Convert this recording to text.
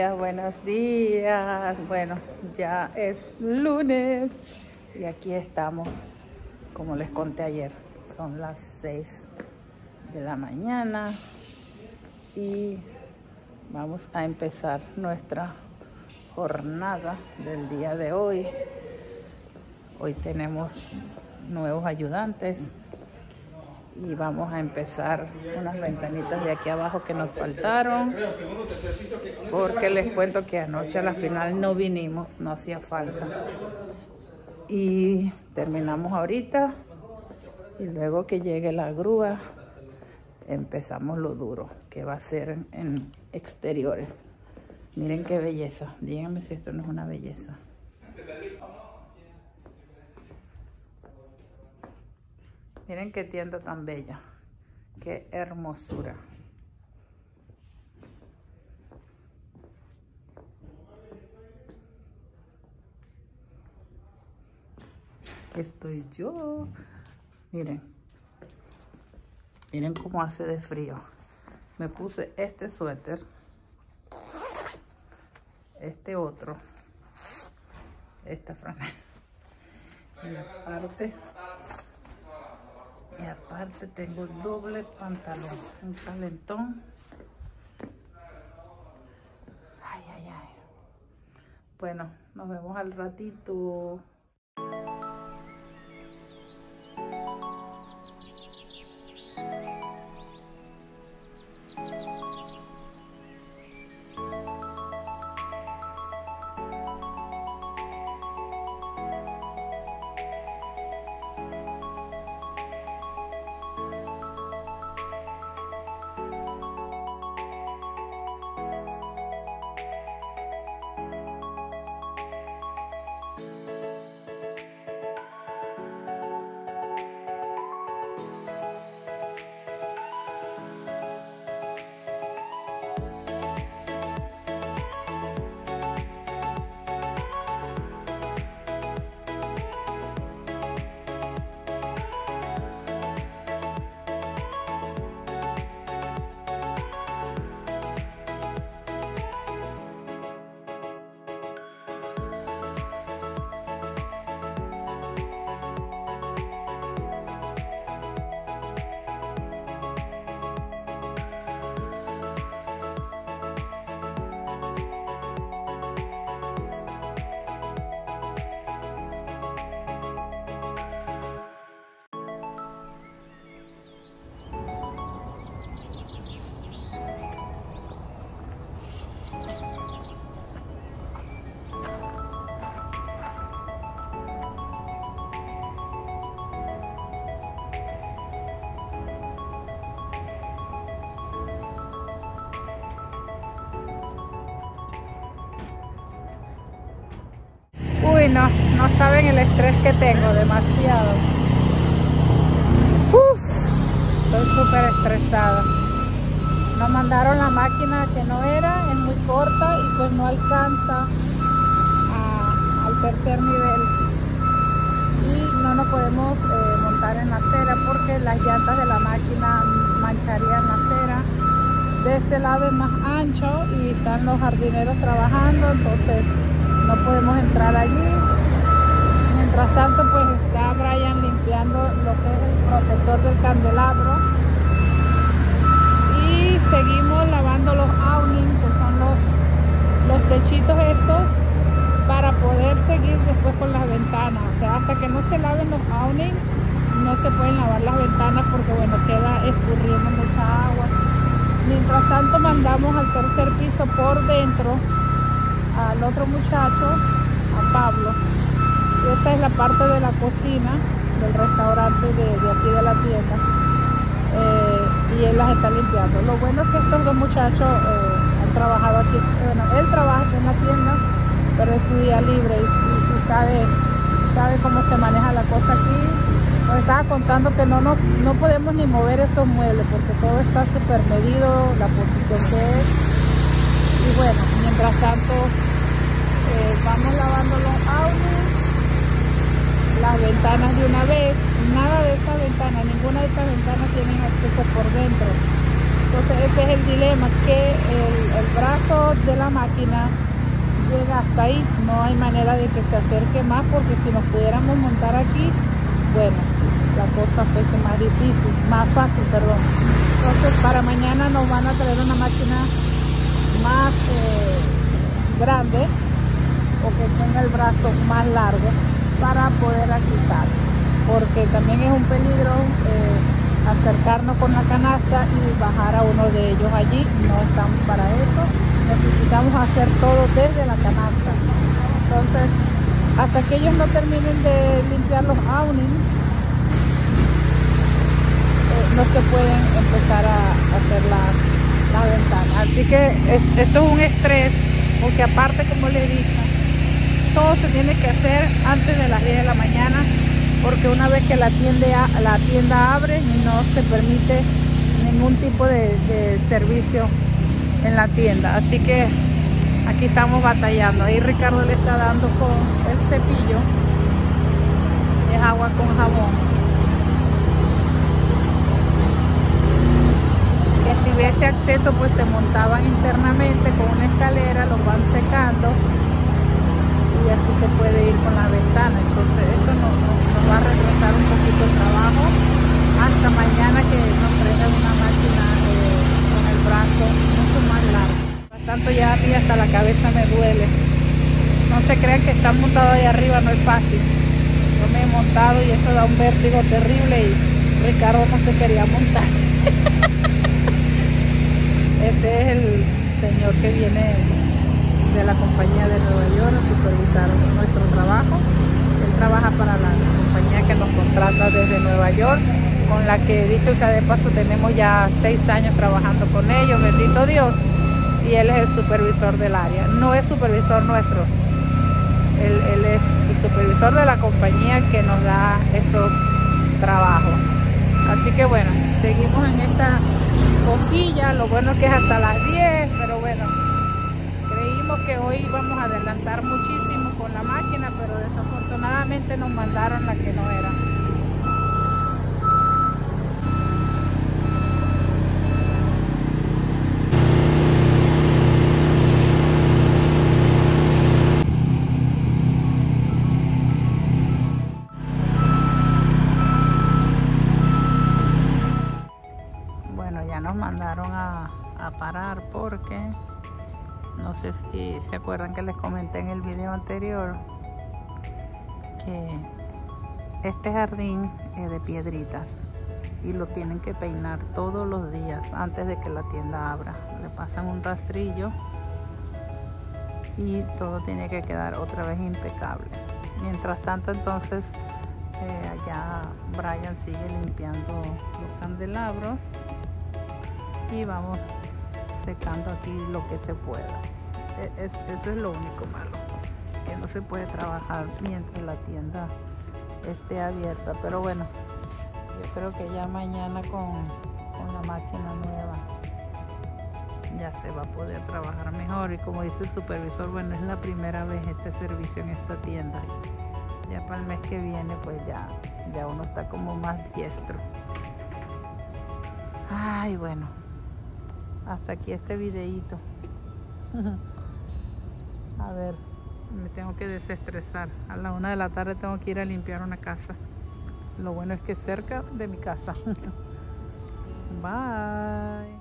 días, buenos días. Bueno, ya es lunes y aquí estamos, como les conté ayer. Son las 6 de la mañana y vamos a empezar nuestra jornada del día de hoy. Hoy tenemos nuevos ayudantes y vamos a empezar unas ventanitas de aquí abajo que nos faltaron porque les cuento que anoche a la final no vinimos, no hacía falta. Y terminamos ahorita y luego que llegue la grúa empezamos lo duro que va a ser en exteriores. Miren qué belleza díganme si esto no es una belleza Miren qué tienda tan bella. Qué hermosura. Aquí estoy yo. Miren. Miren cómo hace de frío. Me puse este suéter. Este otro. Esta franela. Y aparte y aparte tengo doble pantalón un calentón. Ay ay ay. Bueno nos vemos al ratito no, no saben el estrés que tengo, demasiado. Uf, estoy súper estresada. Nos mandaron la máquina que no era, es muy corta y pues no alcanza al tercer nivel. Y no nos podemos eh, montar en la acera porque las llantas de la máquina mancharían la acera. De este lado es más ancho y están los jardineros trabajando, entonces no podemos entrar allí. Mientras tanto, pues está Brian limpiando lo que es el protector del candelabro. Y seguimos lavando los awnings, que son los, los techitos estos, para poder seguir después con las ventanas. O sea, hasta que no se laven los awnings, no se pueden lavar las ventanas porque, bueno, queda escurriendo mucha agua. Mientras tanto, mandamos al tercer piso por dentro al otro muchacho, a Pablo. Y esa es la parte de la cocina del restaurante de, aquí de la tienda. Eh, y él las está limpiando. Lo bueno es que estos dos muchachos eh, han trabajado aquí. Bueno, él trabaja en la tienda, pero es su día libre y sabe, sabe cómo se maneja la cosa aquí. Nos estaba contando que no, no, no podemos ni mover esos muebles porque todo está súper medido, la posición que es. Y bueno, mientras tanto eh, vamos lavando los autos, las ventanas de una vez, nada de esa ventana, ninguna de estas ventanas tienen acceso por dentro. Entonces ese es el dilema, que el, brazo de la máquina llega hasta ahí. No hay manera de que se acerque más porque si nos pudiéramos montar aquí, bueno, la cosa fuese más difícil, más fácil, perdón. Entonces para mañana nos van a traer una máquina más eh, grande o que tenga el brazo más largo para poder agilizar porque también es un peligro eh, acercarnos con la canasta y bajar a uno de ellos allí. No estamos para eso. Necesitamos hacer todo desde la canasta. Entonces hasta que ellos no terminen de limpiar los awnings eh, no se pueden empezar a hacer las la ventanas así que esto es un estrés porque aparte como les dije todo se tiene que hacer antes de las 10 de la mañana porque una vez que la tienda, la tienda abre no se permite ningún tipo de, servicio en la tienda. Así que aquí estamos batallando. Ahí Ricardo le está dando con el cepillo es agua con jabón. Que si hubiese acceso pues se montaban internamente con una escalera los van secando así se puede ir con la ventana. Entonces esto nos, va a retrasar un poquito el trabajo hasta mañana que nos traigan una máquina eh, con el brazo mucho más largo. Tanto ya a mí hasta la cabeza me duele. No se crean que estar montado ahí arriba no es fácil. Yo me he montado y esto da un vértigo terrible y Ricardo no se quería montar. este es el señor que viene de la compañía de Nueva York a supervisar nuestro trabajo. Él trabaja para la compañía que nos contrata desde Nueva York, con la que dicho sea de paso tenemos ya seis años trabajando con ellos, bendito Dios. Y él es el supervisor del área, no es supervisor nuestro, él, él es el supervisor de la compañía que nos da estos trabajos. Así que bueno, seguimos en esta cosilla, lo bueno es que es hasta las 10, pero bueno, que hoy vamos a adelantar muchísimo con la máquina, pero desafortunadamente nos mandaron la que no era. Bueno, ya nos mandaron a, a parar porque no sé si se acuerdan que les comenté en el video anterior que este jardín es de piedritas y lo tienen que peinar todos los días antes de que la tienda abra. Le pasan un rastrillo y todo tiene que quedar otra vez impecable. Mientras tanto entonces eh, allá Brian sigue limpiando los candelabros y vamos secando aquí lo que se pueda. E, eso es lo único malo, que no se puede trabajar mientras la tienda esté abierta. Pero bueno, yo creo que ya mañana con, con la máquina nueva ya se va a poder trabajar mejor. Y como dice el supervisor, bueno, es la primera vez este servicio en esta tienda. Ya para el mes que viene, pues ya, ya uno está como más diestro. Ay, bueno, hasta aquí este videito. a ver, me tengo que desestresar. A la una de la tarde tengo que ir a limpiar una casa. Lo bueno es que cerca de mi casa. Bye.